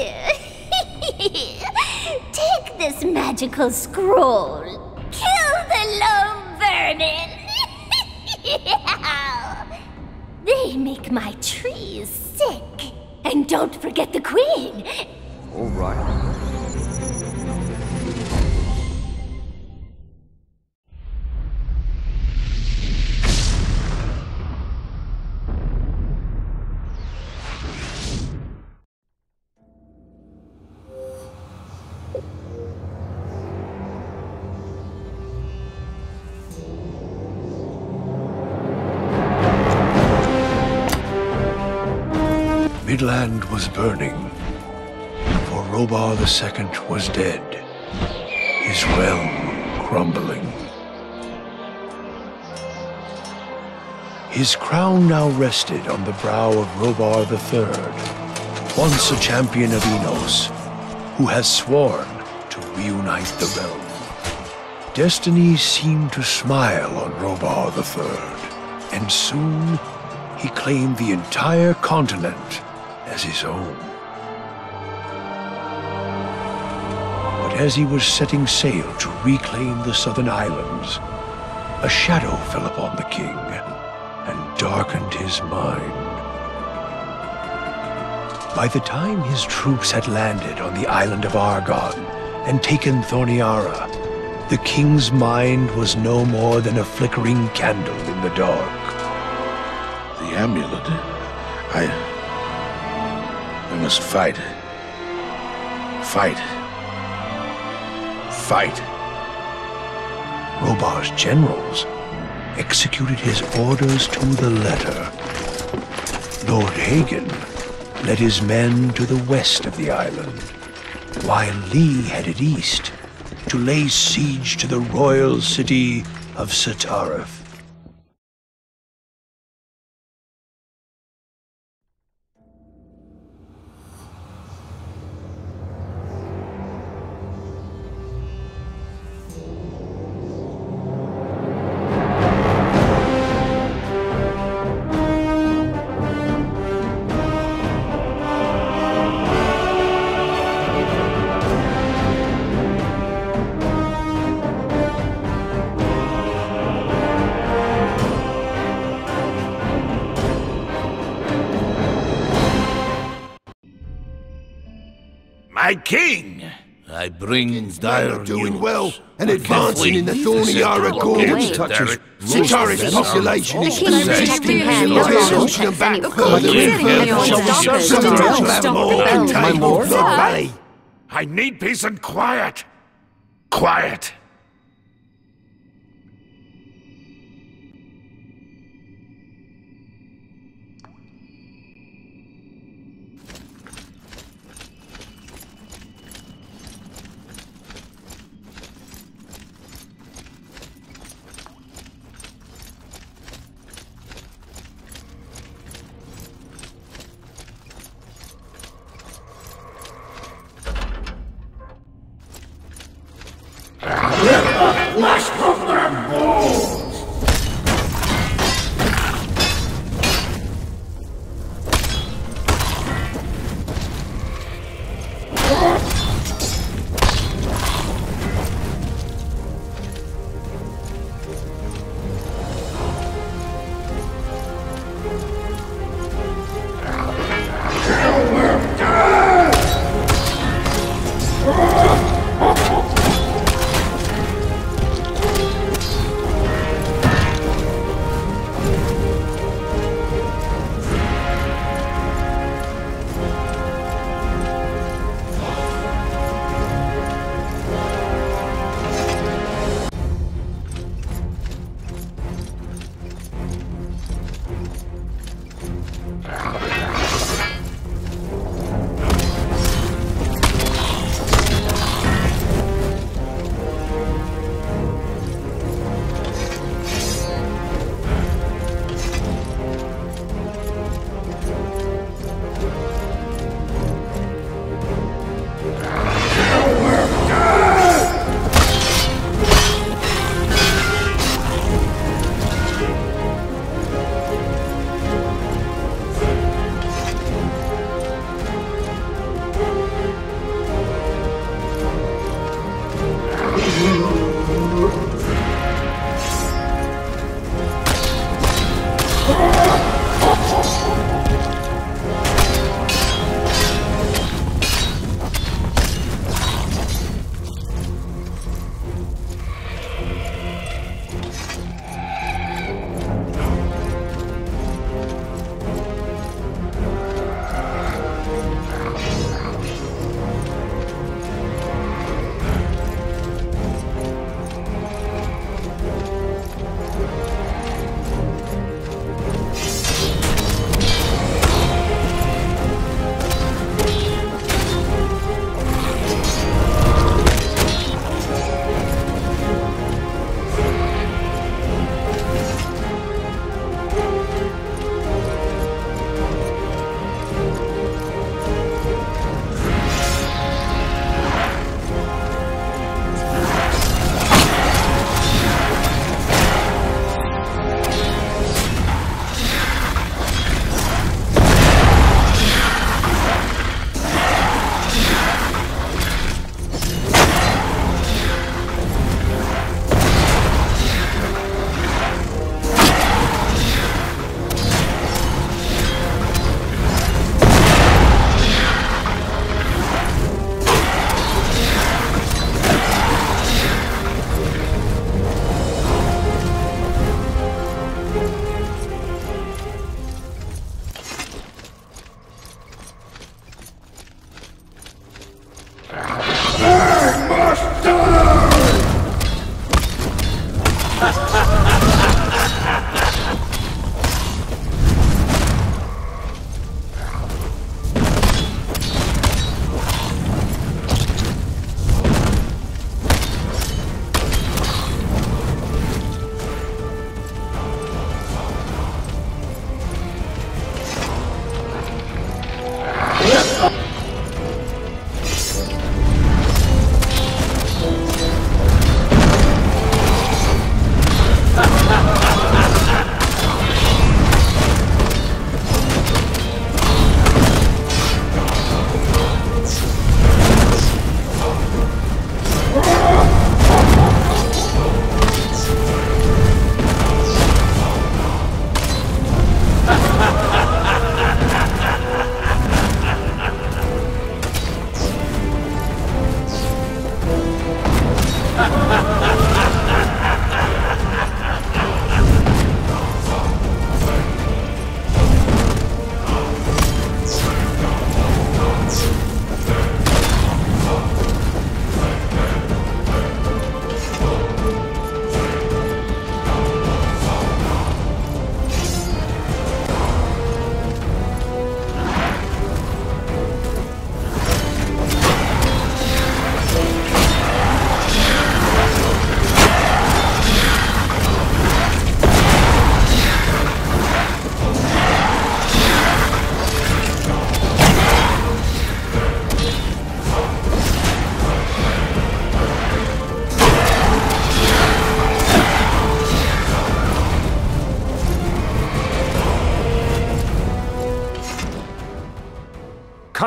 Take this magical scroll. Kill the low vermin. they make my trees sick. And don't forget the queen. All right. Was burning, for Rhobar II was dead, his realm crumbling. His crown now rested on the brow of Rhobar III, once a champion of Innos, who has sworn to reunite the realm. Destiny seemed to smile on Rhobar III, and soon he claimed the entire continent as his own. But as he was setting sail to reclaim the southern islands, a shadow fell upon the king and darkened his mind. By the time his troops had landed on the island of Argaan and taken Thorniara, the king's mind was no more than a flickering candle in the dark. The amulet? I... Fight. Fight. Fight. Rhobar's generals executed his orders to the letter. Lord Hagen led his men to the west of the island, while Lee headed east to lay siege to the royal city of Setarrif. My king! I bring dire doing news. well and advancing in the Thorny. Yara Gorge. Touches Sitaris population is and Yes. pushing them back further Yes. in. Yes. Some Yes. will Stop more the than bell. tame My lord. the valley. I need peace and quiet. Quiet.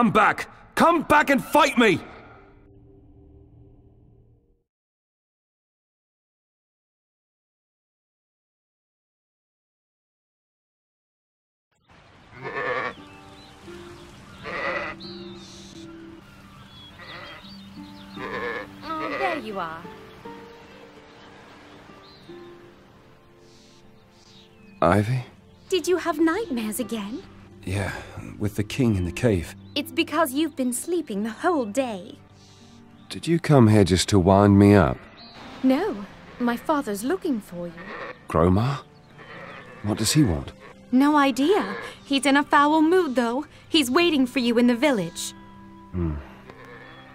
Come back! Come back and fight me! Oh, there you are. Ivy? Did you have nightmares again? Yeah, with the king in the cave. It's because you've been sleeping the whole day. Did you come here just to wind me up? No, my father's looking for you. Gromar? What does he want? No idea. He's in a foul mood, though. He's waiting for you in the village. Hmm.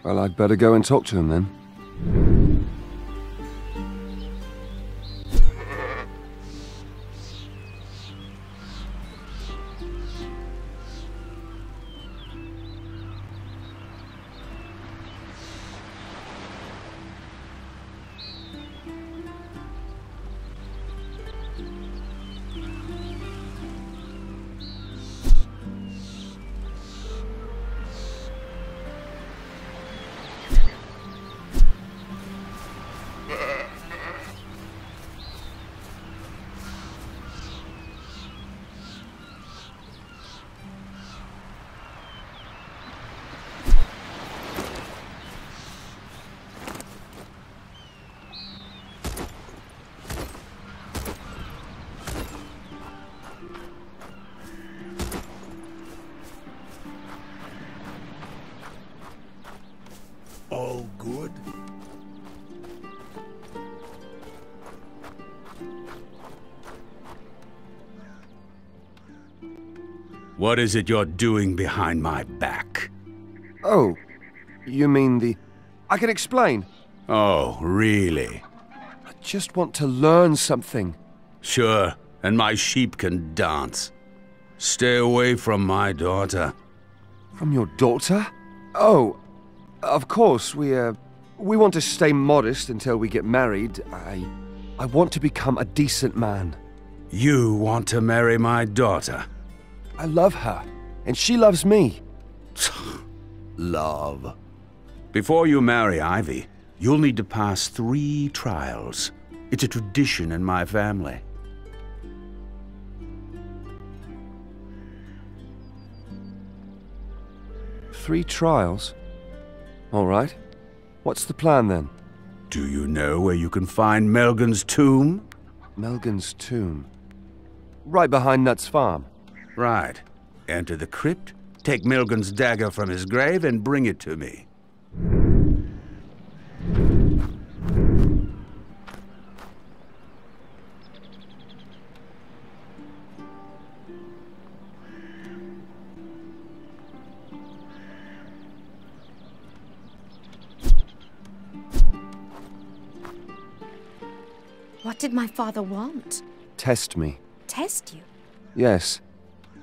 Well, I'd better go and talk to him then. What is it you're doing behind my back? Oh, you mean the... I can explain. Oh, really? I just want to learn something. Sure, and my sheep can dance. Stay away from my daughter. From your daughter? Oh, of course, we, uh, we want to stay modest until we get married. I, I want to become a decent man. You want to marry my daughter? I love her, and she loves me. Love. Before you marry Ivy, you'll need to pass three trials. It's a tradition in my family. Three trials? All right. What's the plan then? Do you know where you can find Melgan's tomb? Melgan's tomb. Right behind Nutt's farm. Right. Enter the crypt, take Milgen's dagger from his grave, and bring it to me. What did my father want? Test me. Test you? Yes.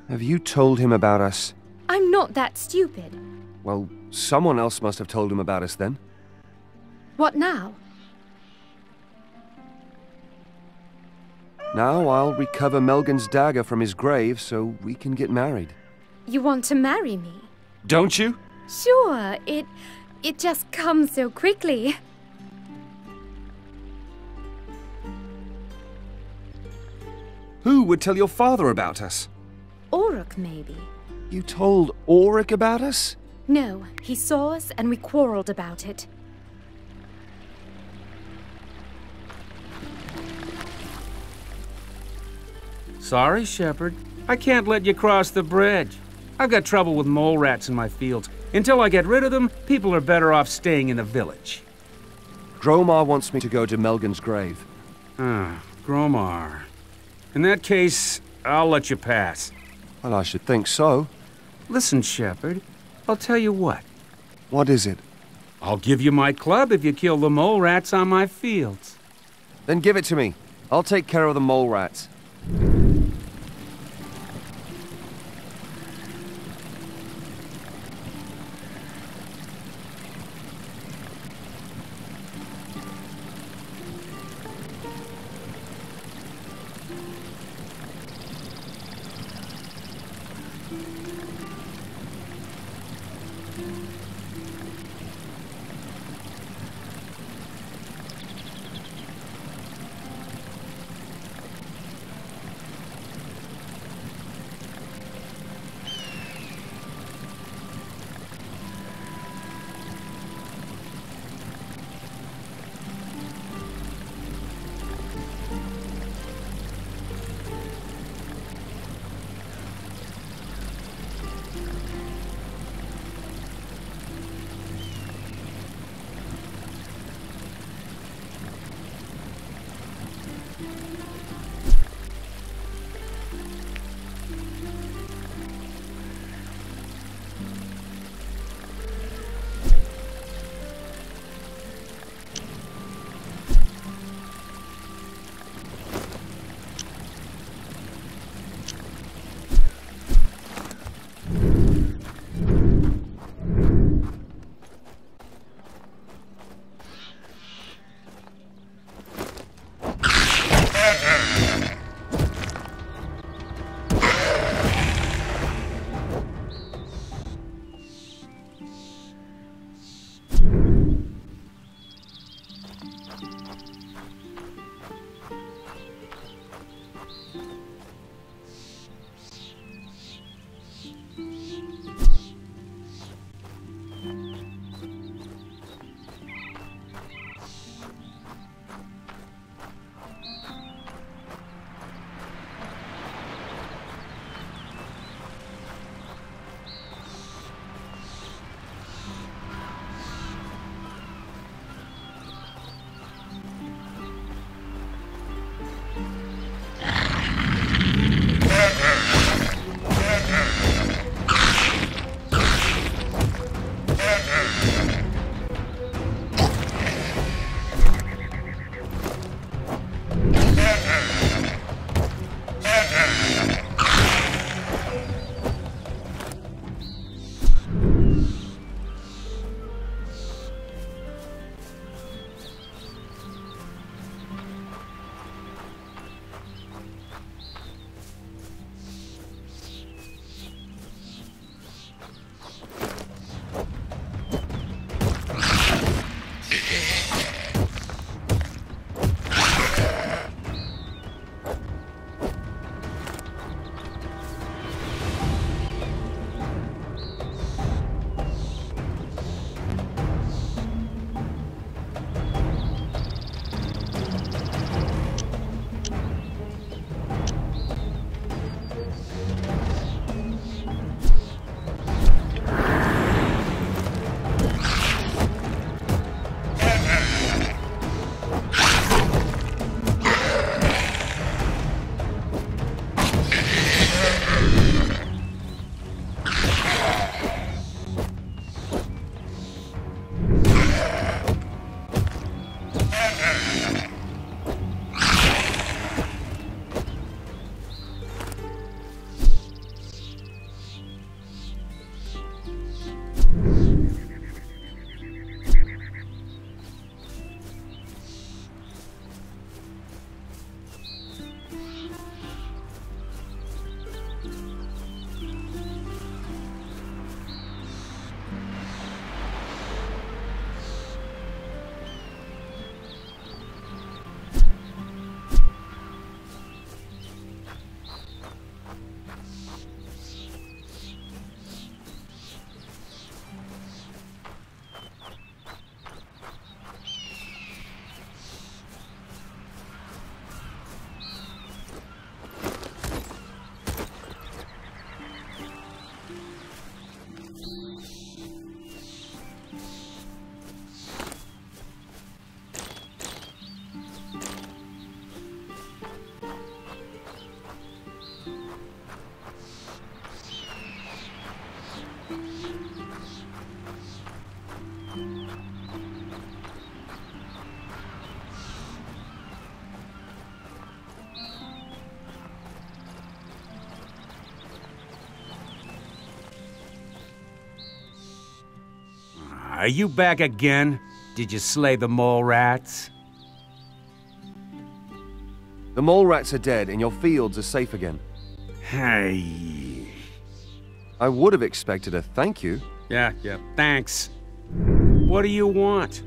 Have you told him about us? I'm not that stupid. Well, someone else must have told him about us then. What now? Now I'll recover Melgan's dagger from his grave so we can get married. You want to marry me? Don't you? Sure, it. it just comes so quickly. Who would tell your father about us? Oruk, maybe. You told Auric about us? No, he saw us and we quarreled about it. Sorry, Shepherd. I can't let you cross the bridge. I've got trouble with mole rats in my fields. Until I get rid of them, people are better off staying in the village. Gromar wants me to go to Melgan's grave. Ah, Gromar. In that case, I'll let you pass. Well, I should think so. Listen, Shepherd, I'll tell you what. What is it? I'll give you my club if you kill the mole rats on my fields. Then give it to me. I'll take care of the mole rats. Are you back again? Did you slay the mole rats? The mole rats are dead and your fields are safe again. Hey. I would have expected a thank you. Yeah, yeah, thanks. What do you want?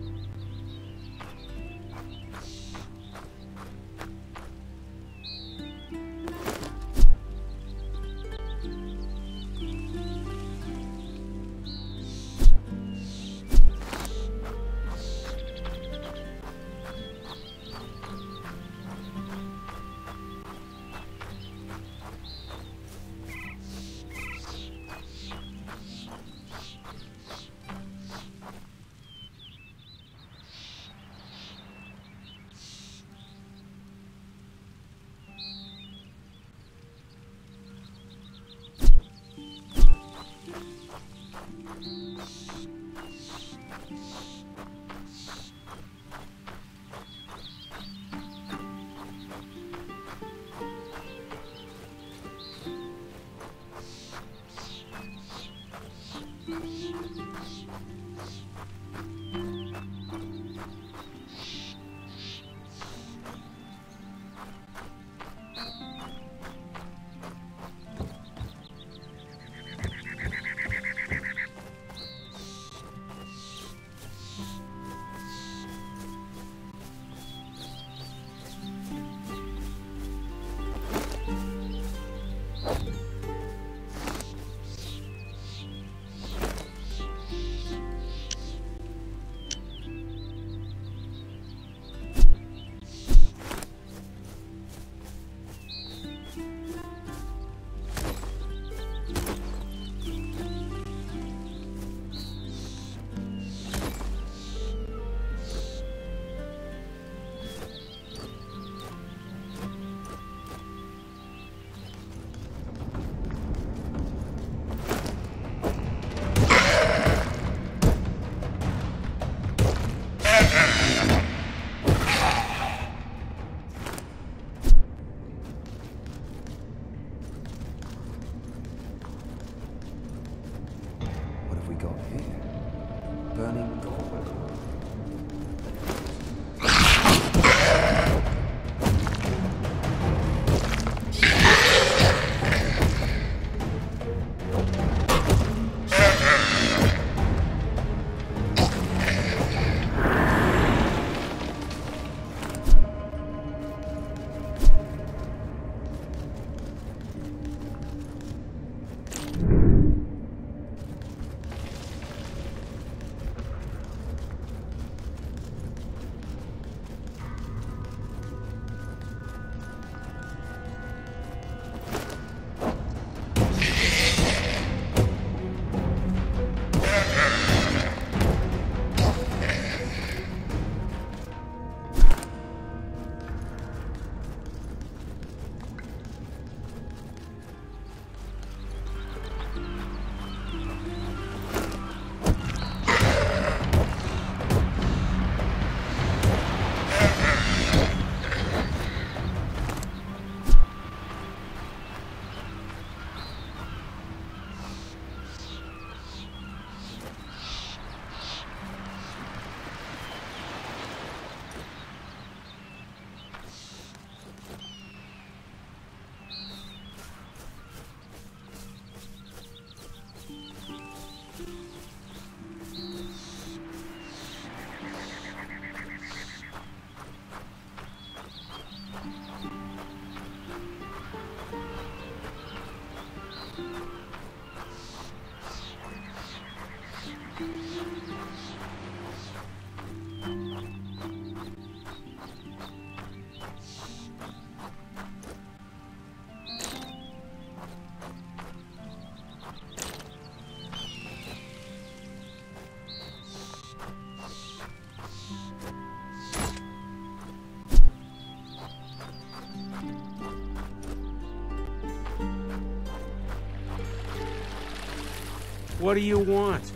What do you want?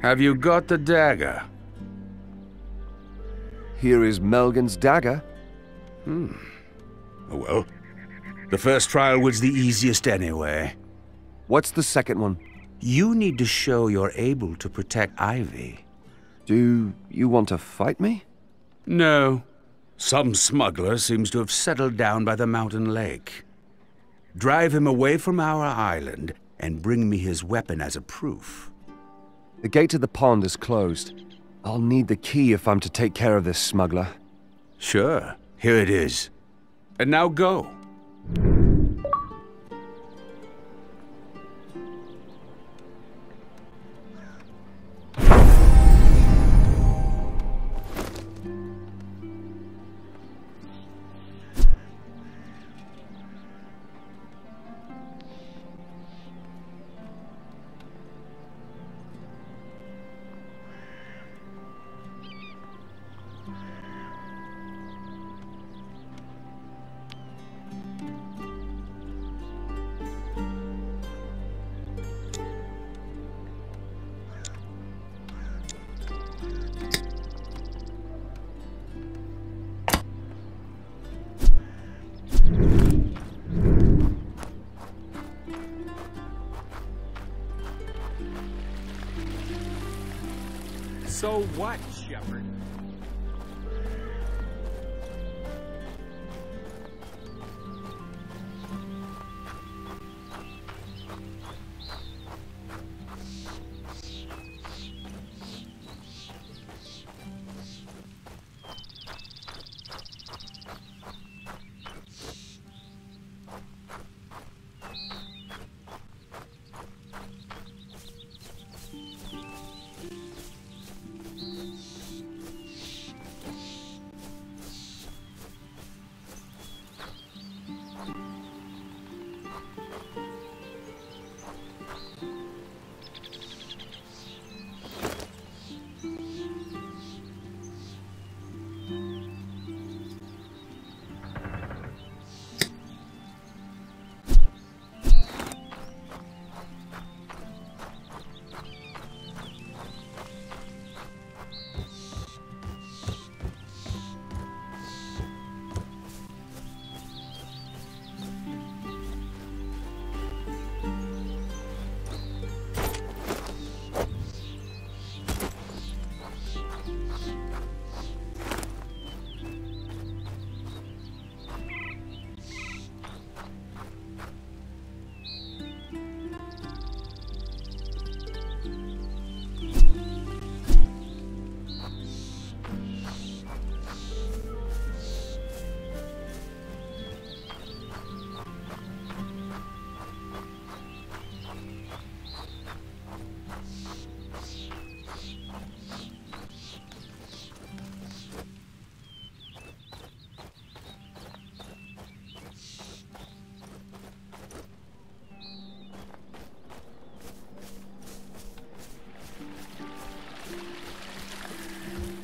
Have you got the dagger? Here is Melgan's dagger. Hmm. Oh well. The first trial was the easiest anyway. What's the second one? You need to show you're able to protect Ivy. Do you want to fight me? No. Some smuggler seems to have settled down by the mountain lake. Drive him away from our island and bring me his weapon as a proof. The gate to the pond is closed. I'll need the key if I'm to take care of this smuggler. Sure. Here it is. And now go.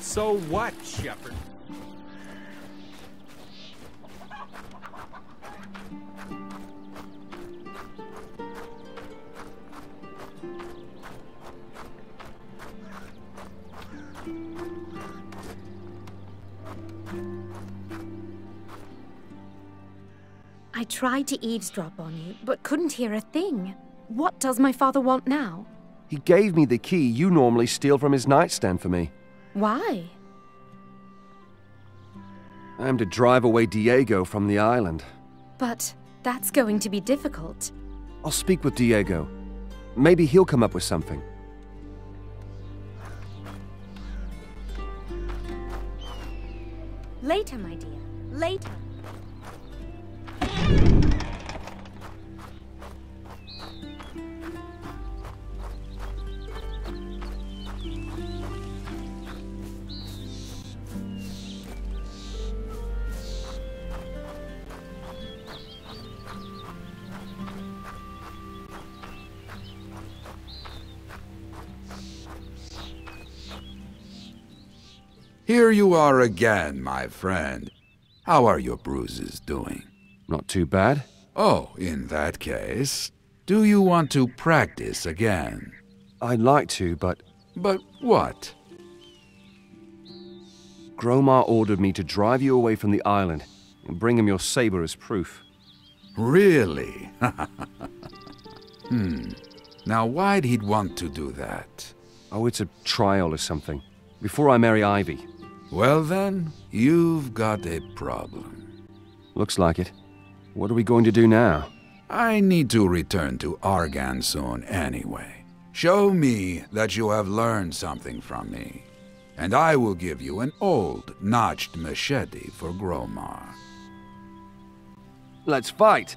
So what, Shepherd? I tried to eavesdrop on you, but couldn't hear a thing. What does my father want now? He gave me the key you normally steal from his nightstand for me. Why? I am to drive away Diego from the island. But that's going to be difficult. I'll speak with Diego. Maybe he'll come up with something. Here you are again, my friend. How are your bruises doing? Not too bad. Oh, in that case, do you want to practice again? I'd like to, but But what? Gromar ordered me to drive you away from the island and bring him your saber as proof. Really? hmm. Now, why'd he want to do that? Oh, it's a trial or something. Before I marry Ivy. Well then, you've got a problem. Looks like it. What are we going to do now? I need to return to Argaan soon anyway. Show me that you have learned something from me, and I will give you an old, notched machete for Gromar. Let's fight!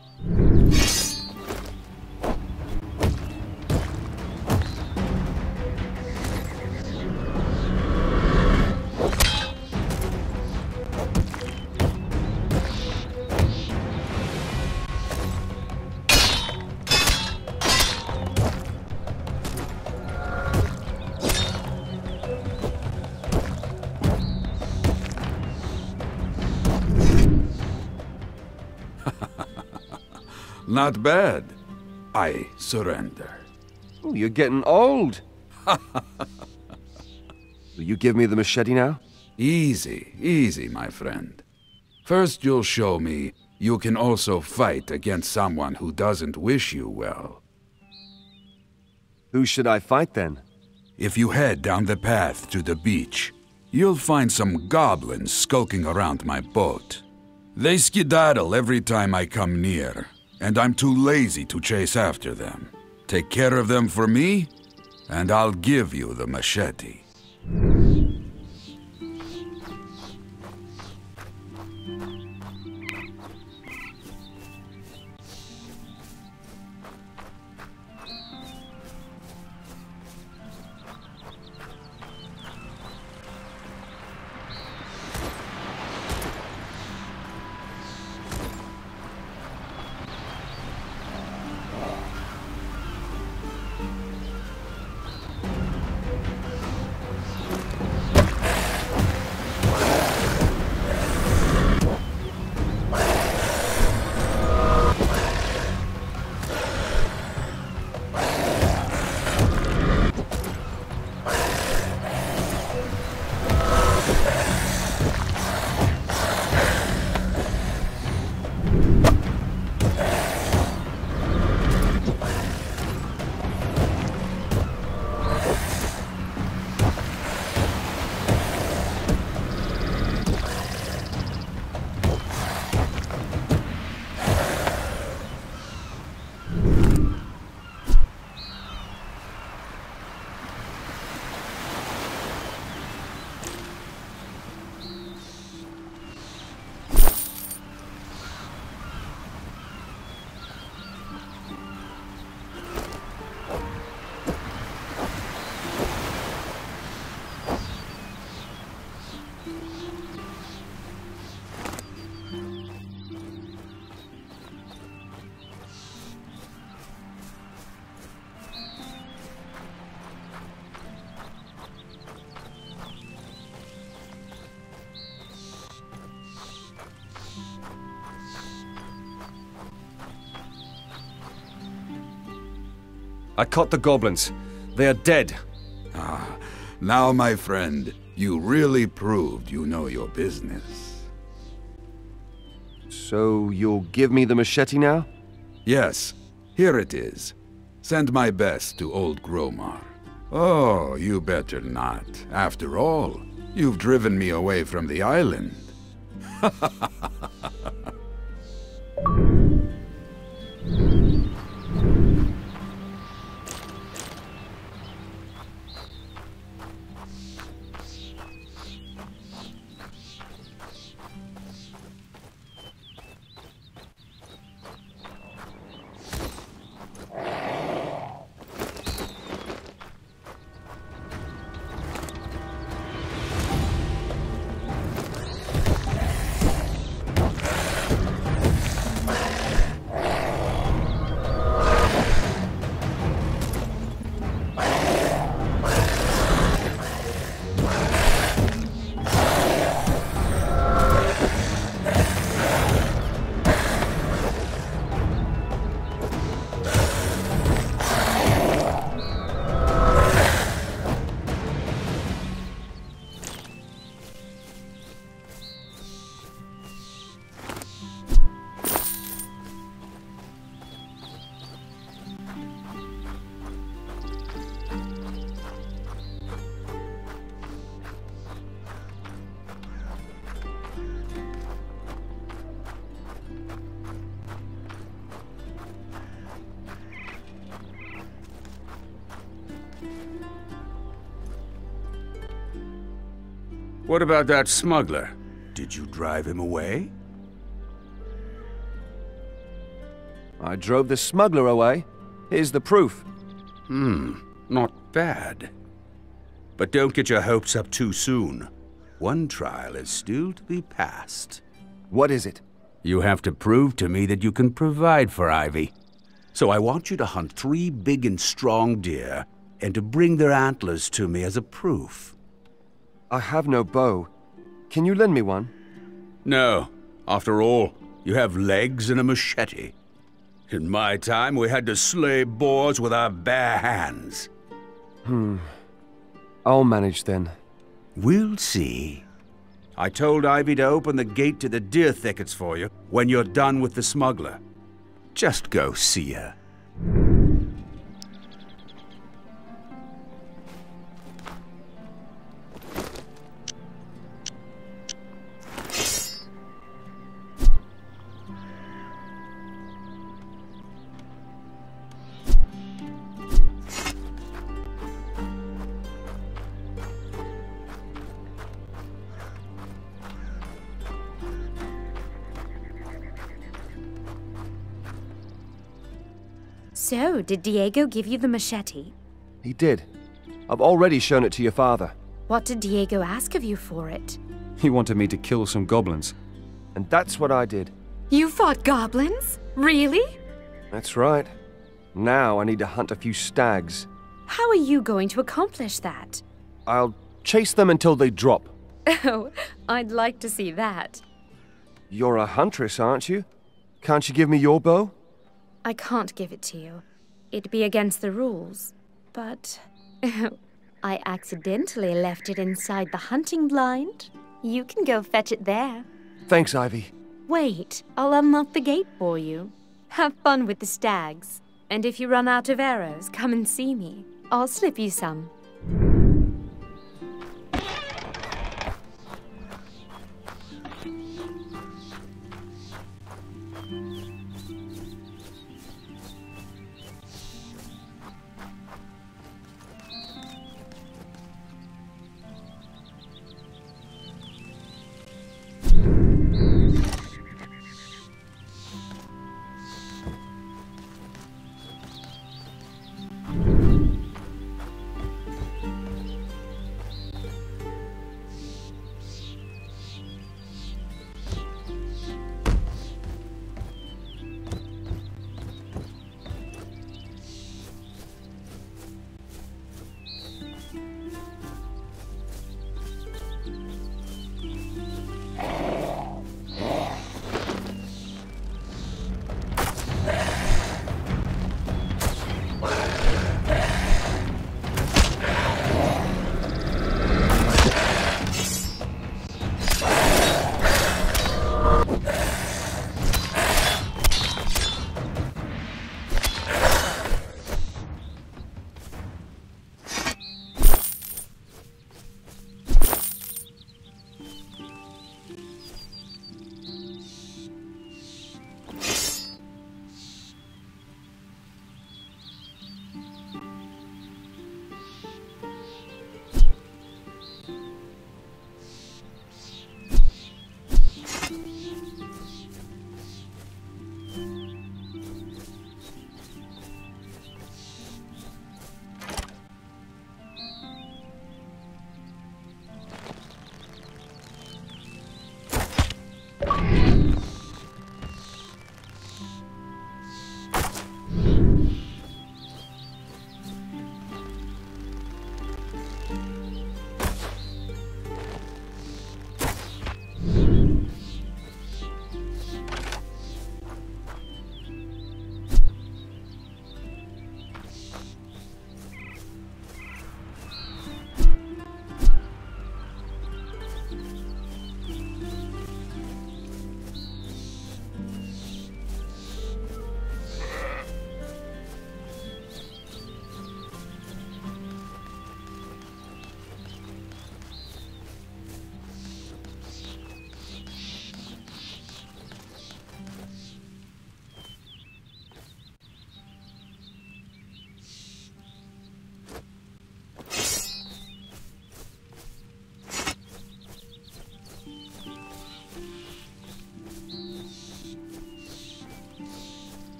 Not bad. I surrender. Oh, you're getting old. Will you give me the machete now? Easy, easy, my friend. First, you'll show me you can also fight against someone who doesn't wish you well. Who should I fight then? If you head down the path to the beach, you'll find some goblins skulking around my boat. They skedaddle every time I come near, and I'm too lazy to chase after them. Take care of them for me, and I'll give you the machete. I caught the goblins. They are dead. Ah, now, my friend, you really proved you know your business. So you'll give me the machete now? Yes, here it is. Send my best to old Gromar. Oh, you better not. After all, you've driven me away from the island. What about that smuggler? Did you drive him away? I drove the smuggler away. Here's the proof. Hmm, not bad. But don't get your hopes up too soon. One trial is still to be passed. What is it? You have to prove to me that you can provide for Ivy. So I want you to hunt three big and strong deer, and to bring their antlers to me as a proof. I have no bow. Can you lend me one? No. After all, you have legs and a machete. In my time, we had to slay boars with our bare hands. Hmm. I'll manage then. We'll see. I told Ivy to open the gate to the deer thickets for you when you're done with the smuggler. Just go see her. Did Diego give you the machete? He did. I've already shown it to your father. What did Diego ask of you for it? He wanted me to kill some goblins. And that's what I did. You fought goblins? Really? That's right. Now I need to hunt a few stags. How are you going to accomplish that? I'll chase them until they drop. Oh, I'd like to see that. You're a huntress, aren't you? Can't you give me your bow? I can't give it to you. It'd be against the rules. But I accidentally left it inside the hunting blind. You can go fetch it there. Thanks, Ivy. Wait, I'll unlock the gate for you. Have fun with the stags. And if you run out of arrows, come and see me. I'll slip you some.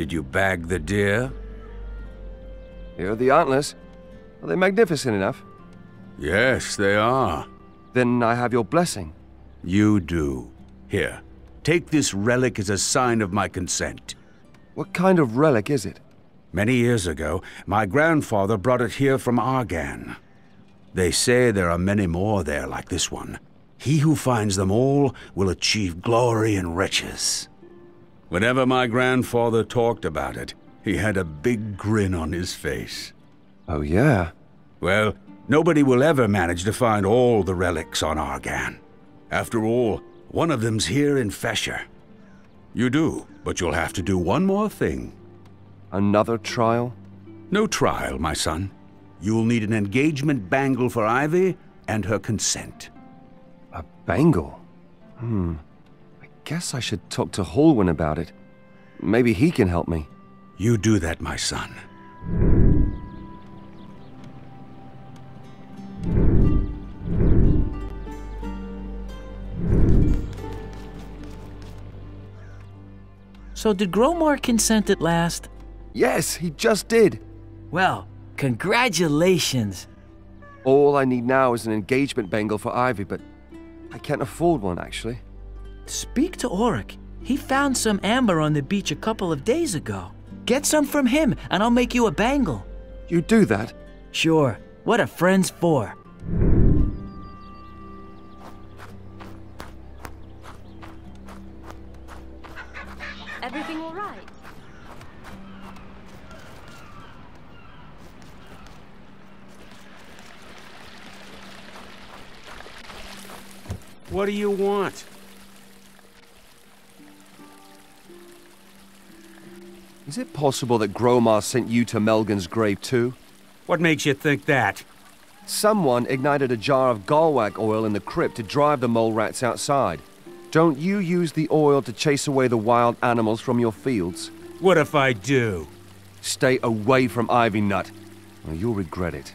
Did you bag the deer? Here are the antlers. Are they magnificent enough? Yes, they are. Then I have your blessing. You do. Here, take this relic as a sign of my consent. What kind of relic is it? Many years ago, my grandfather brought it here from Argaan. They say there are many more there like this one. He who finds them all will achieve glory and riches. Whenever my grandfather talked about it, he had a big grin on his face. Oh, yeah? Well, nobody will ever manage to find all the relics on Argaan. After all, one of them's here in Feshyr. You do, but you'll have to do one more thing. Another trial? No trial, my son. You'll need an engagement bangle for Ivy and her consent. A bangle? Hmm. I guess I should talk to Holwyn about it. Maybe he can help me. You do that, my son. So did Gromar consent at last? Yes, he just did. Well, congratulations. All I need now is an engagement bangle for Ivy, but I can't afford one, actually. Speak to Auric. He found some amber on the beach a couple of days ago. Get some from him, and I'll make you a bangle. You do that? Sure. What are friends for? Everything all right? What do you want? Is it possible that Gromar sent you to Melgan's grave too? What makes you think that? Someone ignited a jar of Galwak oil in the crypt to drive the mole rats outside. Don't you use the oil to chase away the wild animals from your fields? What if I do? Stay away from Ivy Nut, or you'll regret it.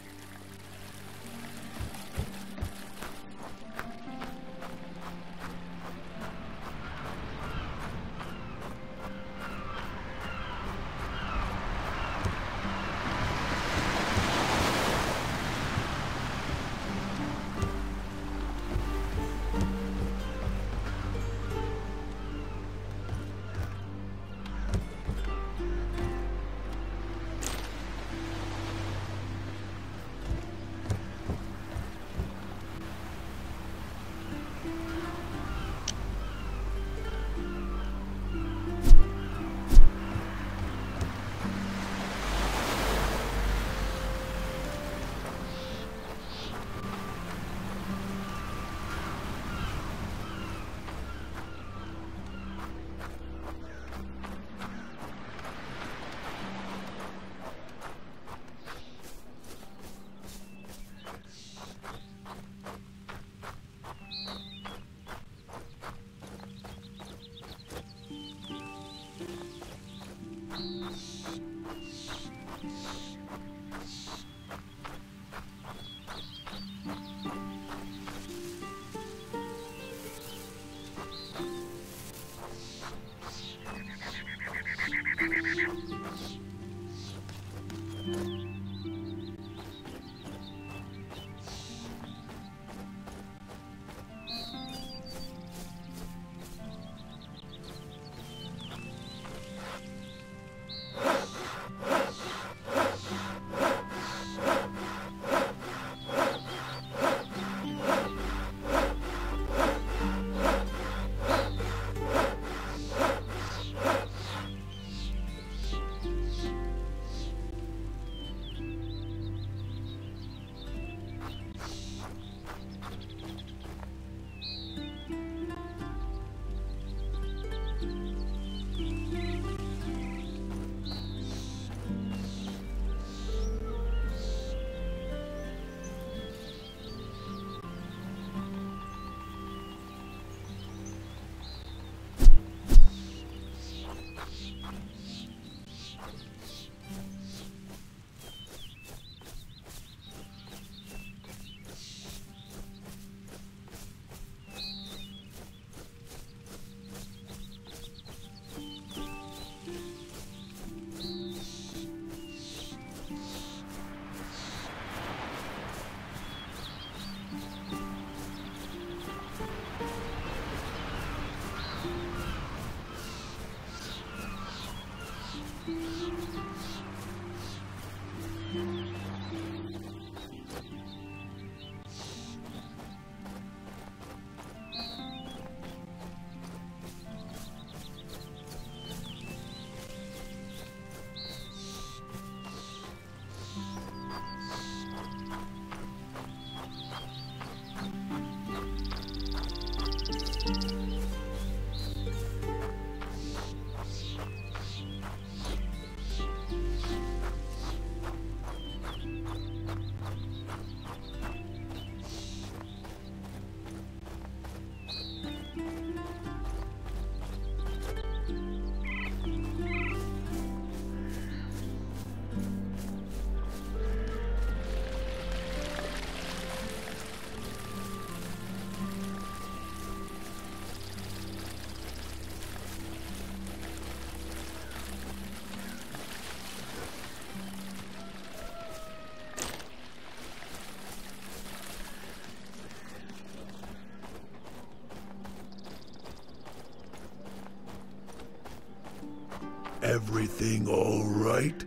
Everything all right?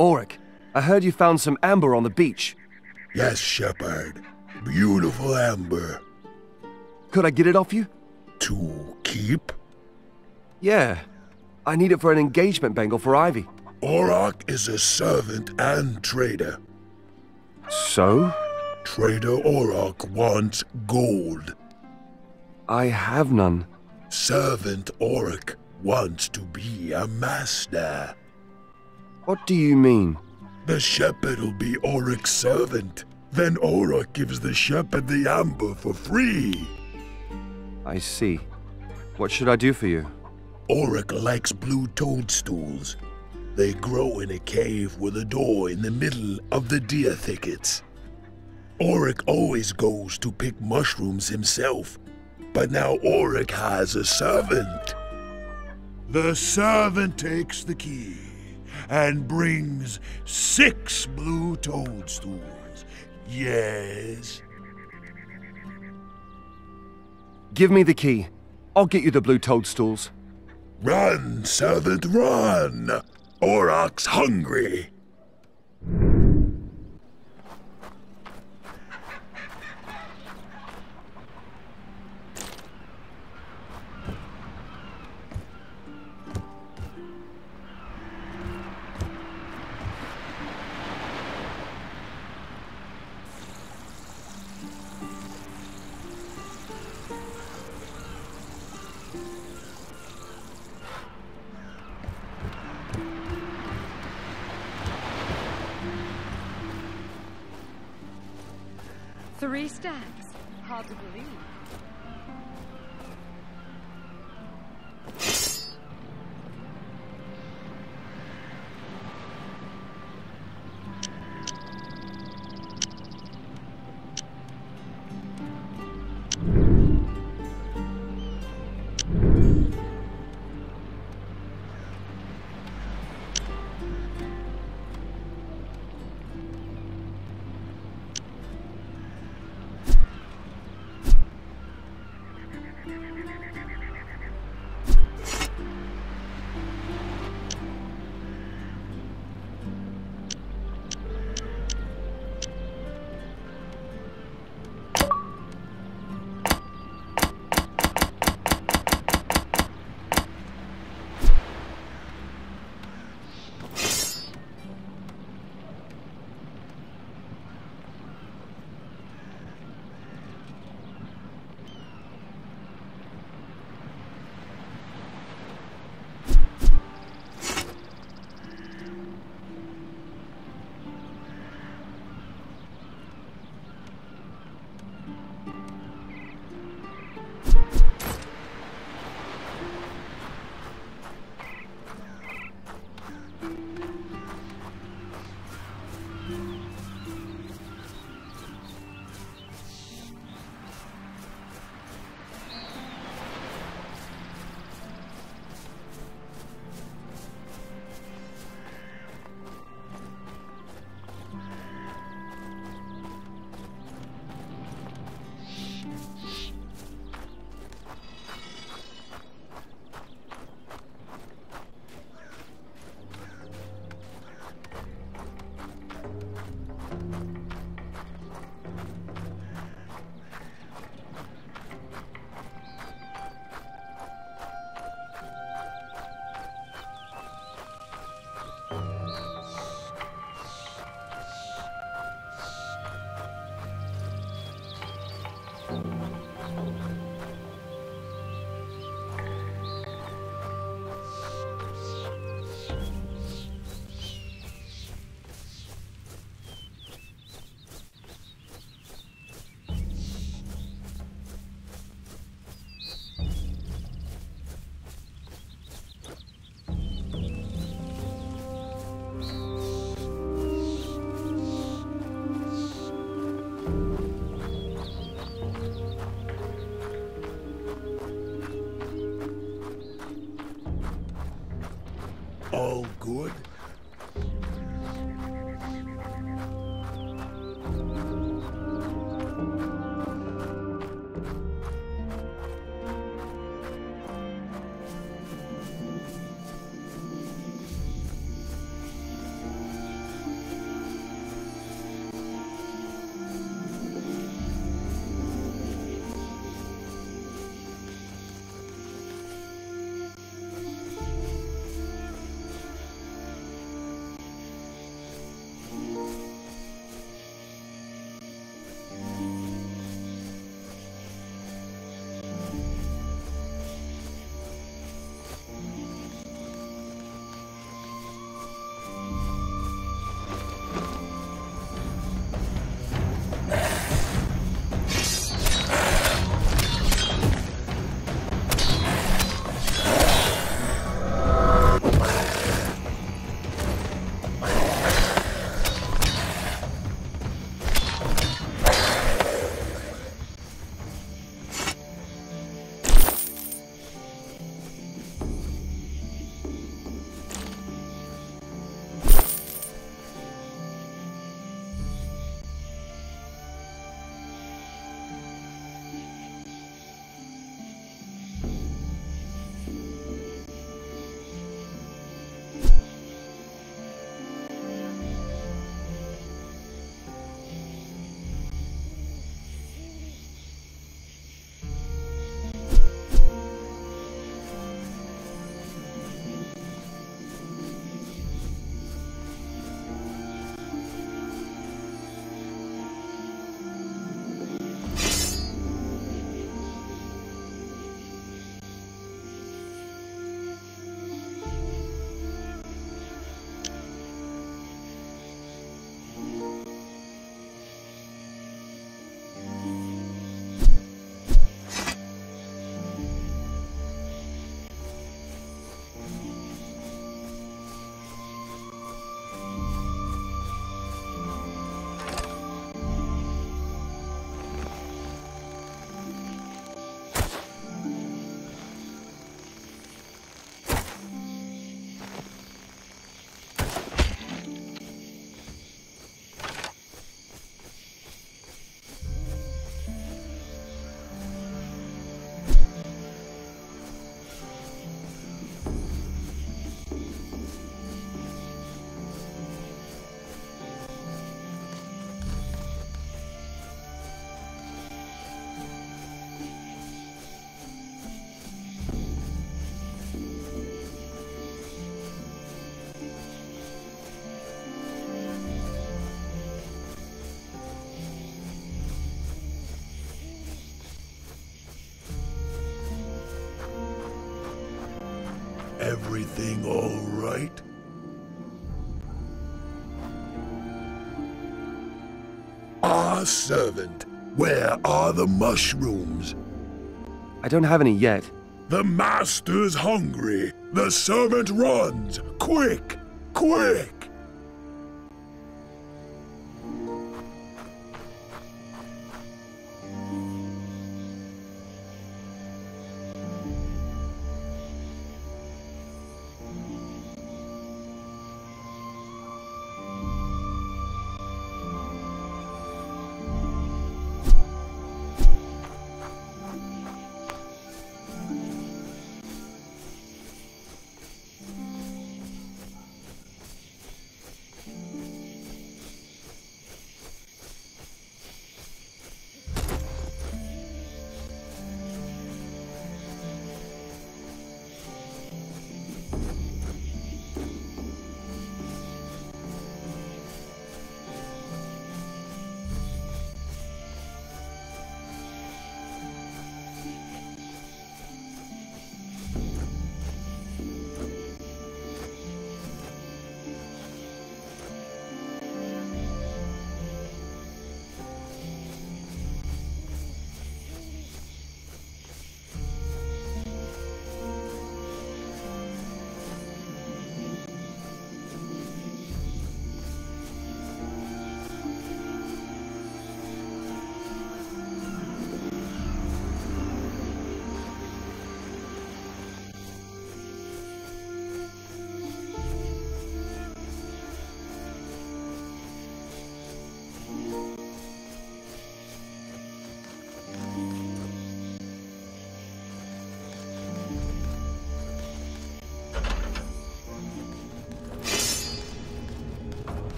Auric, I heard you found some amber on the beach. Yes, Shepherd. Beautiful amber. Could I get it off you? To keep? Yeah. I need it for an engagement bangle for Ivy. Auroch is a servant and trader. So? Trader Auroch wants gold. I have none. Servant Auroch wants to be a master. What do you mean? The shepherd will be Auroch's servant. Then Auroch gives the shepherd the amber for free. I see. What should I do for you? Auroch likes blue toadstools. They grow in a cave with a door in the middle of the deer thickets. Auroch always goes to pick mushrooms himself, but now Auroch has a servant. The servant takes the key and brings six blue toadstools. Yes. Give me the key. I'll get you the blue toadstools. Run, servant, run! Auroch's hungry. Three stacks. Hard to believe. Everything all right? Ah, servant, where are the mushrooms? I don't have any yet. The master's hungry. The servant runs. Quick! Quick!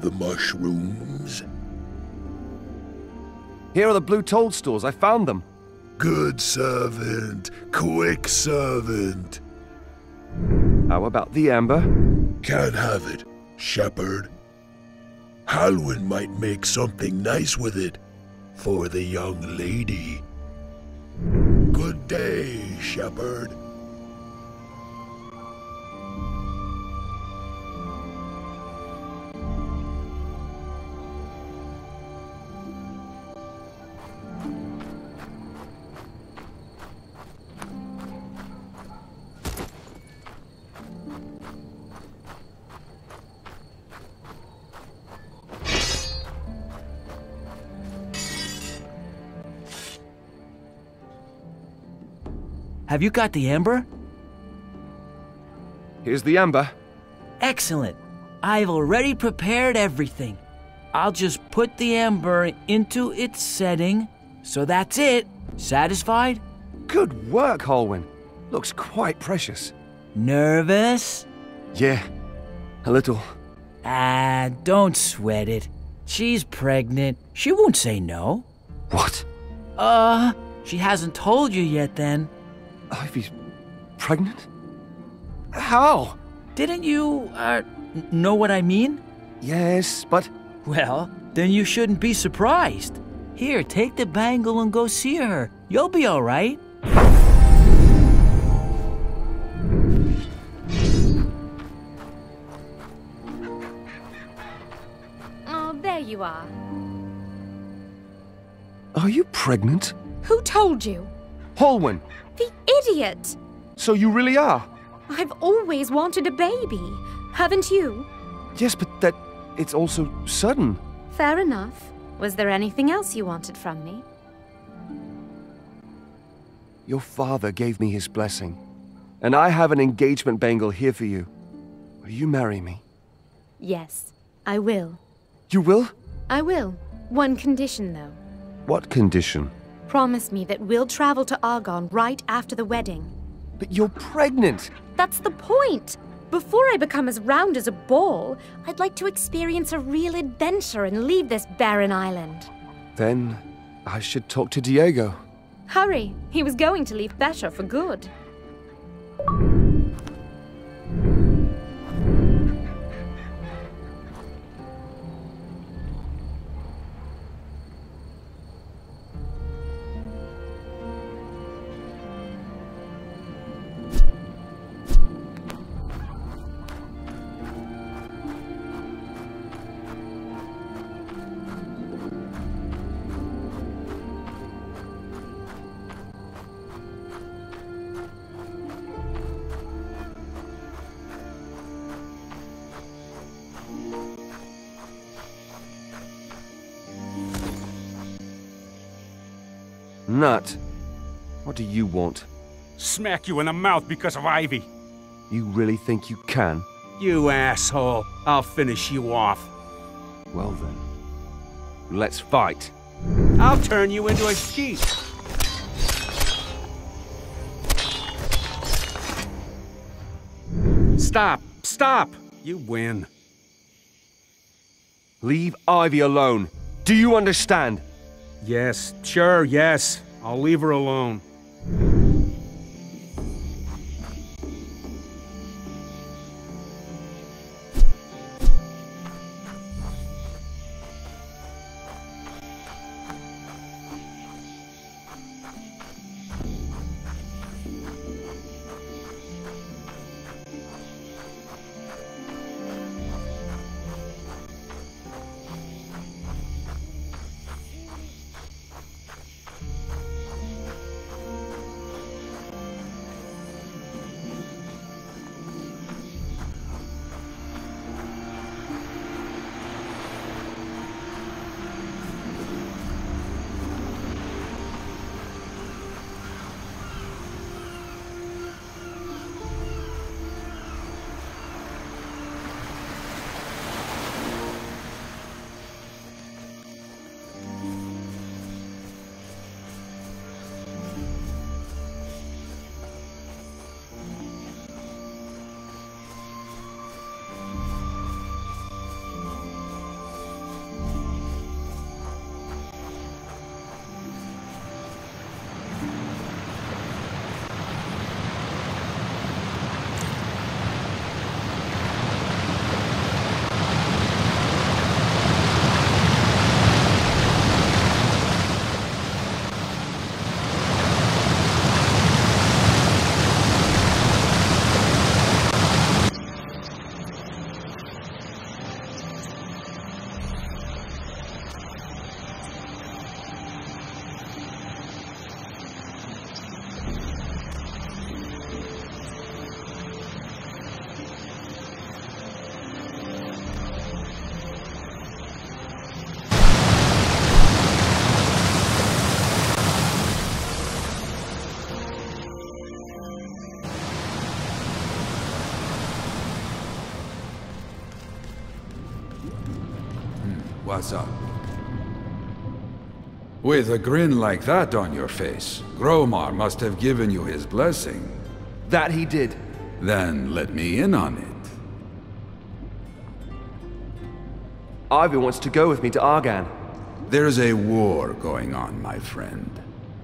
The mushrooms? Here are the blue toadstools. I found them. Good servant. Quick servant. How about the amber? Can't have it, shepherd. Halwyn might make something nice with it for the young lady. Good day, shepherd. Have you got the amber? Here's the amber. Excellent. I've already prepared everything. I'll just put the amber into its setting. So that's it. Satisfied? Good work, Holwyn. Looks quite precious. Nervous? Yeah, a little. Ah, don't sweat it. She's pregnant. She won't say no. What? Uh, she hasn't told you yet then. Ivy's pregnant? How? Didn't you, uh, know what I mean? Yes, but. Well, then you shouldn't be surprised. Here, take the bangle and go see her. You'll be alright. Oh, there you are. Are you pregnant? Who told you? Holwyn! The idiot! So you really are? I've always wanted a baby. Haven't you? Yes, but that. it's also sudden. Fair enough. Was there anything else you wanted from me? Your father gave me his blessing. And I have an engagement bangle here for you. Will you marry me? Yes, I will. You will? I will. One condition, though. What condition? Promise me that we'll travel to Argaan right after the wedding. But you're pregnant! That's the point! Before I become as round as a ball, I'd like to experience a real adventure and leave this barren island. Then I should talk to Diego. Hurry! He was going to leave Becher for good. Nut. What do you want? Smack you in the mouth because of Ivy. You really think you can? You asshole. I'll finish you off. Well then. Let's fight. I'll turn you into a sheep. Stop! Stop! You win. Leave Ivy alone. Do you understand? Yes, sure, yes. I'll leave her alone. Up? With a grin like that on your face, Gromar must have given you his blessing. That he did. Then let me in on it. Ivy wants to go with me to Argaan. There's a war going on, my friend.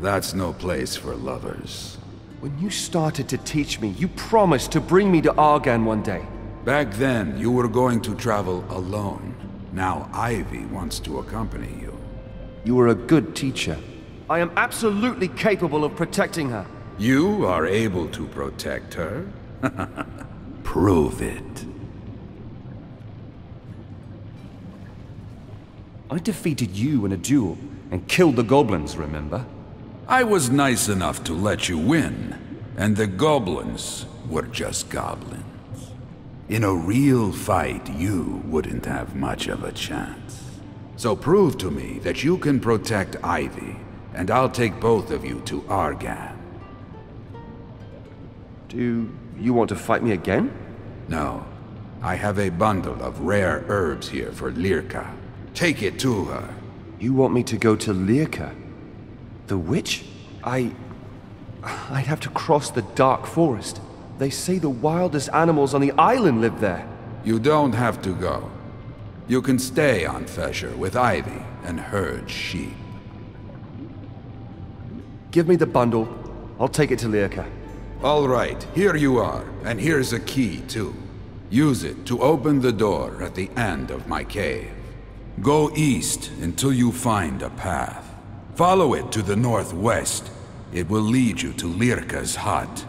That's no place for lovers. When you started to teach me, you promised to bring me to Argaan one day. Back then, you were going to travel alone. Now Ivy wants to accompany you. You are a good teacher. I am absolutely capable of protecting her. You are able to protect her? Prove it. I defeated you in a duel and killed the goblins, remember? I was nice enough to let you win, and the goblins were just goblins. In a real fight, you wouldn't have much of a chance. So prove to me that you can protect Ivy, and I'll take both of you to Argaan. Do you want to fight me again? No. I have a bundle of rare herbs here for Lirka. Take it to her. You want me to go to Lirka? The witch? I... I'd have to cross the dark forest. They say the wildest animals on the island live there. You don't have to go. You can stay on Feshyr with Ivy and herd sheep. Give me the bundle. I'll take it to Lirka. All right, here you are, and here's a key, too. Use it to open the door at the end of my cave. Go east until you find a path. Follow it to the northwest. It will lead you to Lirka's hut.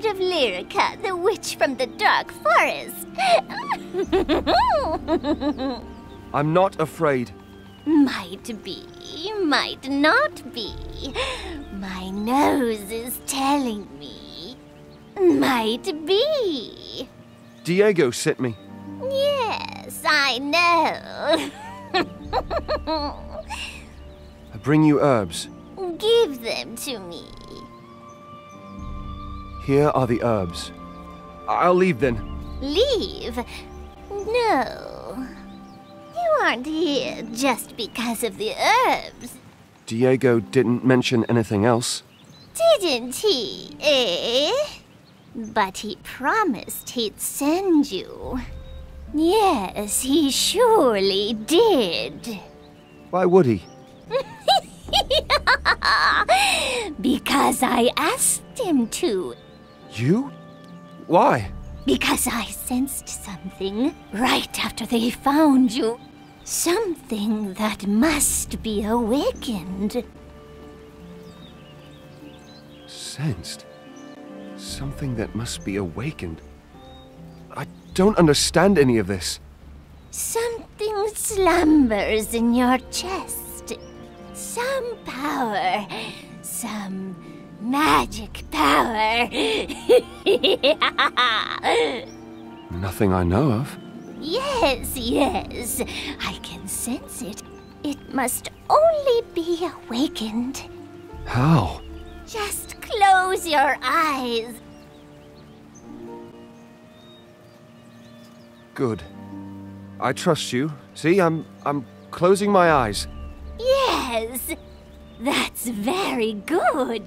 Afraid of Lyrica, the witch from the dark forest. I'm not afraid. might be, might not be. My nose is telling me. Might be. Diego sent me. Yes, I know. I bring you herbs. Give them to me. Here are the herbs. I'll leave then. Leave? No. You aren't here just because of the herbs, Diego didn't mention anything else. didn't he, eh? But he promised he'd send you. Yes, he surely did. Why would he? because I asked him to. You? Why? Because I sensed something right after they found you. Something that must be awakened. Sensed? Something that must be awakened. I don't understand any of this. Something slumbers in your chest. Some power. Some magic power. Nothing I know of. yes, yes. I can sense it. It must only be awakened. How? Just close your eyes. Good. I trust you. See, I'm I'm closing my eyes. Yes. That's very good.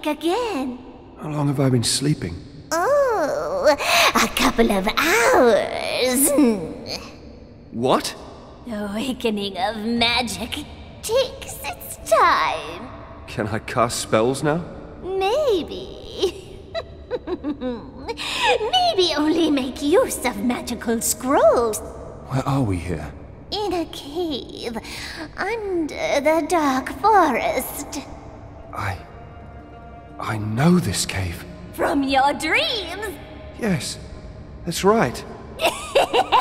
Awake again. How long have I been sleeping? Oh, a couple of hours. What? The Awakening of magic takes its time. Can I cast spells now? Maybe. Maybe only make use of magical scrolls Where are we here? in a cave under the dark forest. I. I know this cave. From your dreams. Yes, that's right.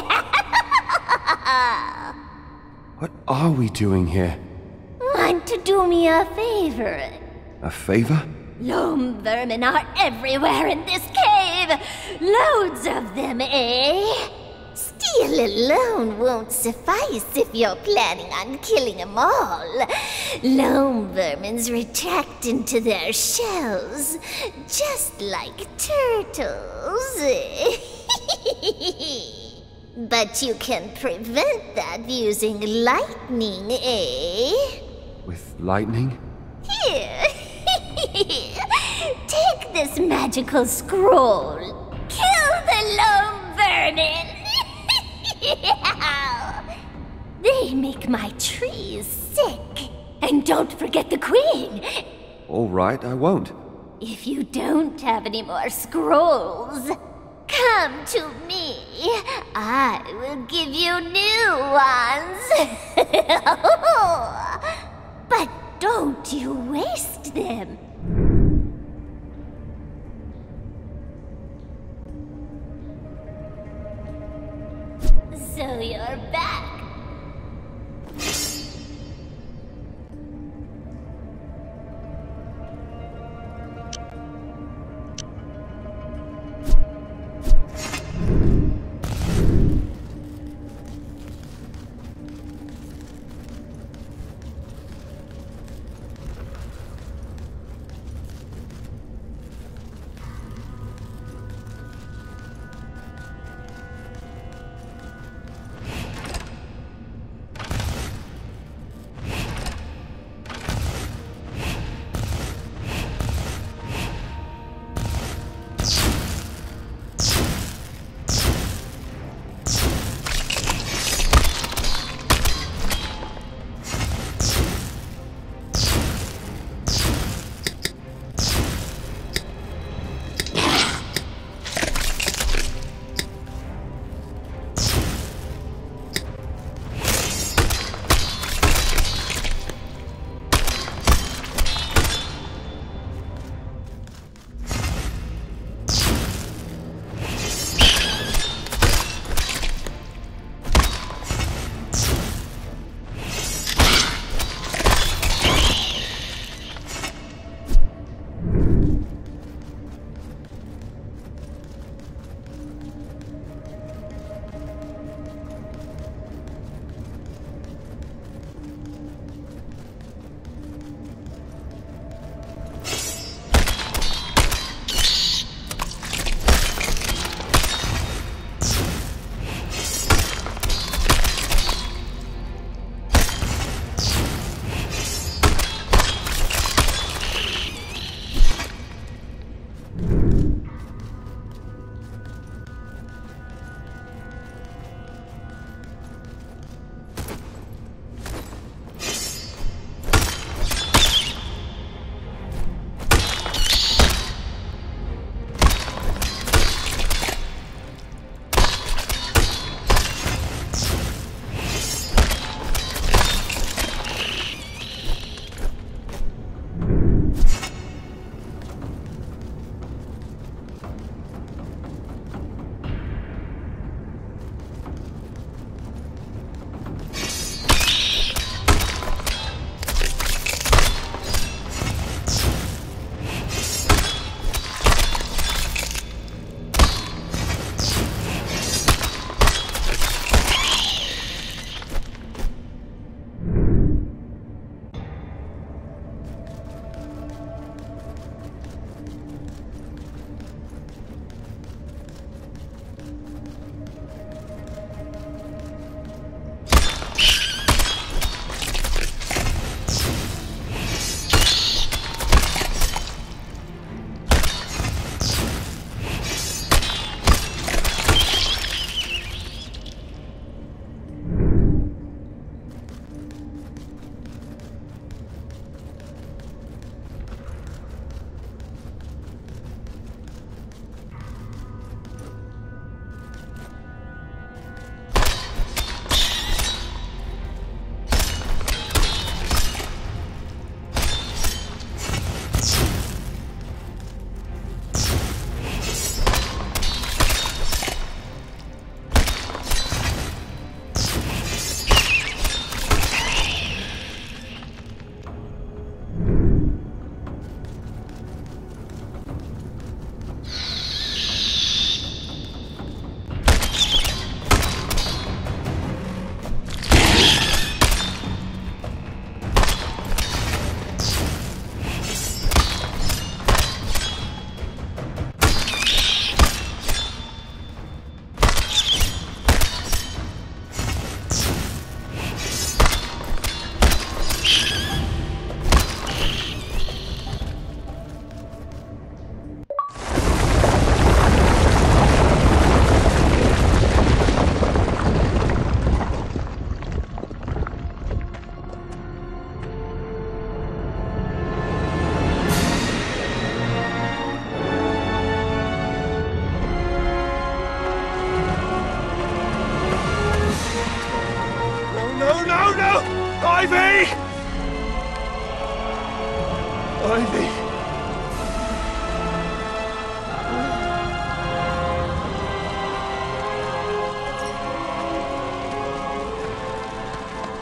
What are we doing here? Want to do me a favor? A favor? Loam vermin are everywhere in this cave. Loads of them, eh? Steel alone won't suffice if you're planning on killing them all. Loam vermins retract into their shells, just like turtles. but you can prevent that using lightning, eh? With lightning? Here. Take this magical scroll. Kill the Loam vermin. they make my trees sick. And don't forget the queen. All right, I won't. If you don't have any more scrolls, come to me. I will give you new ones. but don't you waste them. So you're back.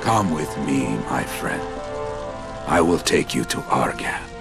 Come with me, my friend. I will take you to Argaan.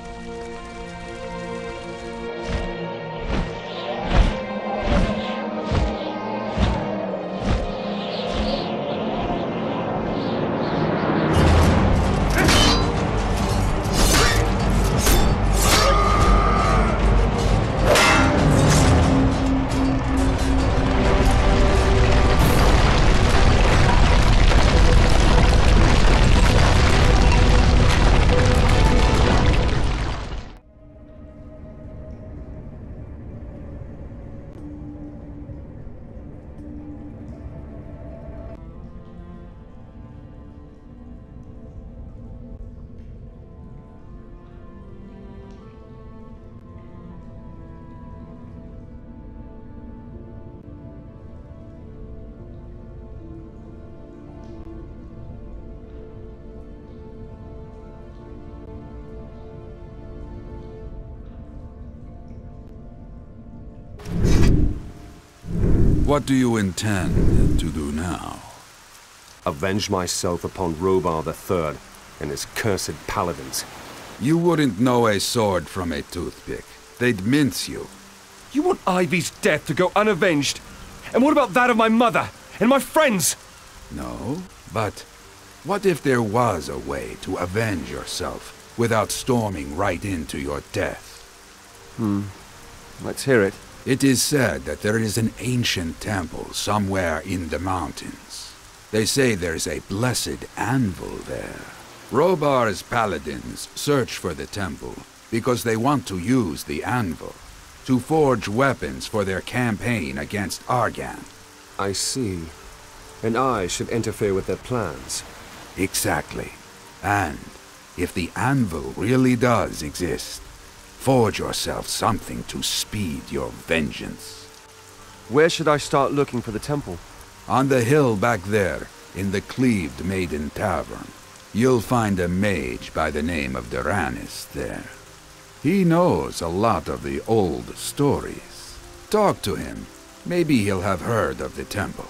What do you intend to do now? Avenge myself upon Rhobar III and his cursed paladins. You wouldn't know a sword from a toothpick. They'd mince you. You want Ivy's death to go unavenged? And what about that of my mother and my friends? No, but what if there was a way to avenge yourself without storming right into your death? Hmm. Let's hear it. It is said that there is an ancient temple somewhere in the mountains. They say there's a blessed anvil there. Rhobar's paladins search for the temple because they want to use the anvil to forge weapons for their campaign against Argaan. I see. And I should interfere with their plans. Exactly. And if the anvil really does exist, forge yourself something to speed your vengeance. Where should I start looking for the temple? On the hill back there, in the Cleaved Maiden Tavern, you'll find a mage by the name of Duranis there. He knows a lot of the old stories. Talk to him. Maybe he'll have heard of the temple.